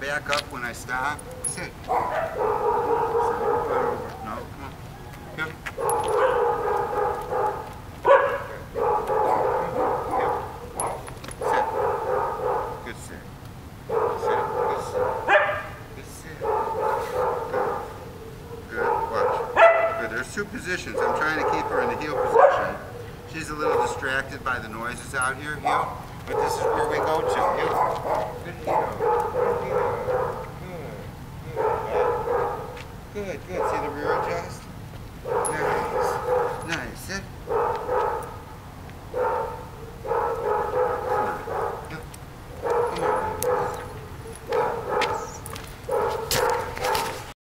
back up when I stop. Sit. There's two positions. I'm trying to keep her in the heel position. She's a little distracted by the noises out here, heel. But this is where we go to. Heel. Good heel. Good heel. Good. Good. See the rear adjust? Now